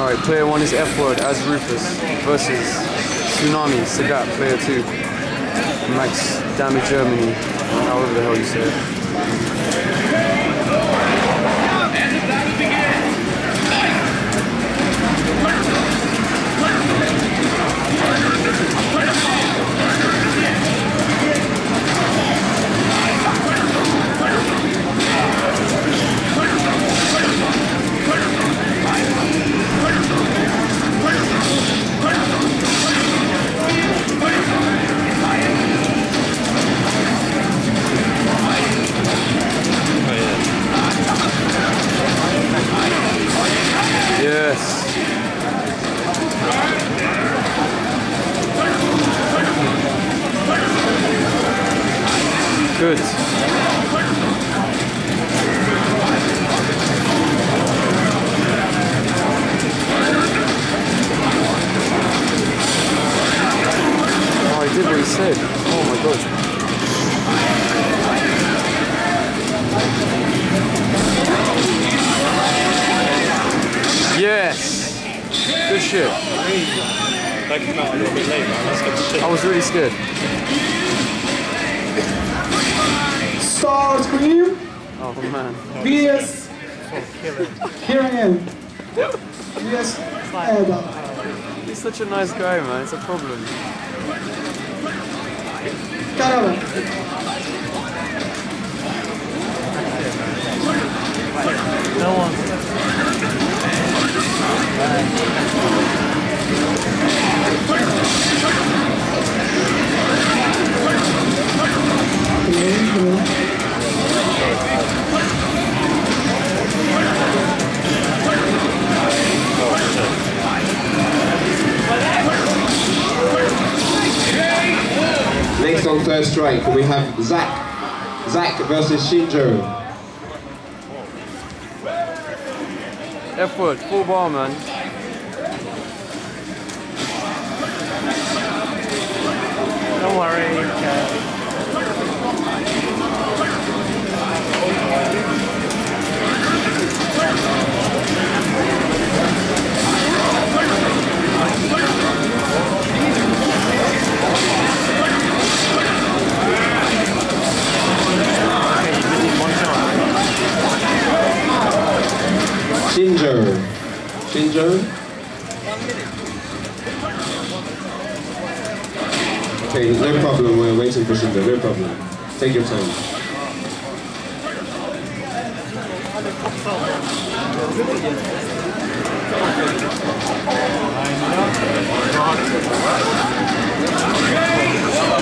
Alright, player one is F Word as Rufus versus Tsunami, Sagat, player two. Max Damage Germany, however the hell you say it. Good. Oh, I did what he said. Oh my god. Yes. Good shit. That came out a little bit late, man. That's good shit. I was really scared. Star Scream Oh man. vs Kieran vs Eda. He's such a nice guy, man. It's a problem. Caravan. No one. Next on third strike, we have Zach. Zach versus Shinjo. F word, full ball, man. Don't worry. Shinjo. Okay, no problem. We're waiting for Shinjo. No problem. Take your time.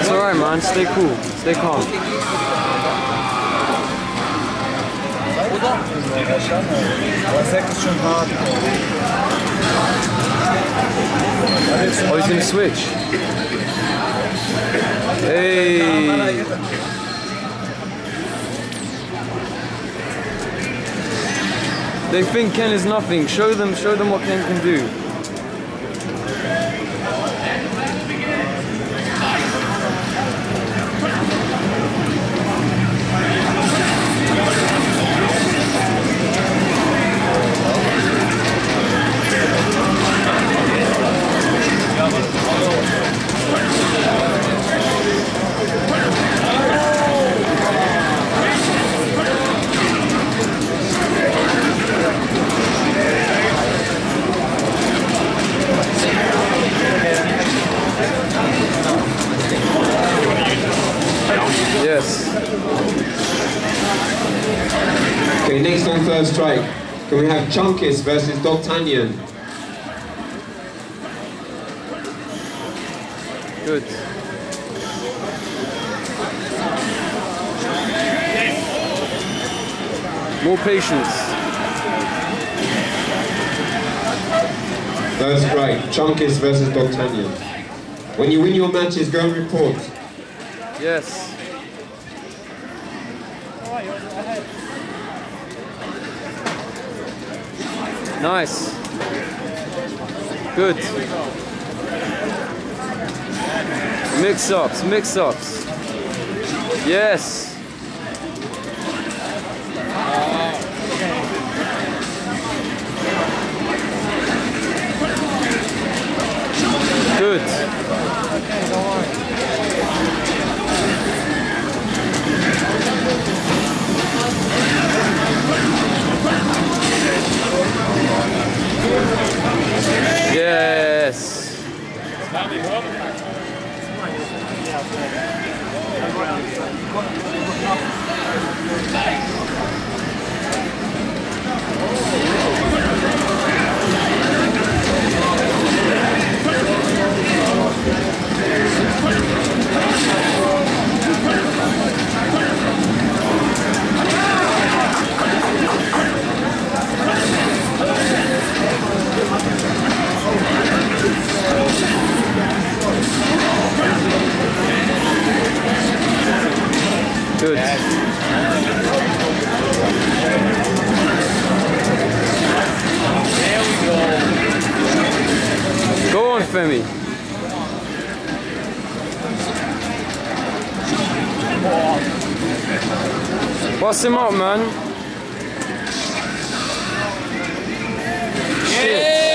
It's alright, man. Stay cool. Stay calm. Oh, he's gonna switch. Hey. They think Ken is nothing. Show them, show them what Ken can do. Okay, next on third strike, can we have Chunkis versus D'Artagnan? Good. More patience. Third strike, Chunkis versus D'Artagnan. When you win your matches, go and report. Yes. Nice. Good. Mix ups, mix ups. Yes. Good. Femi. What's him up, man? Yeah. Shit.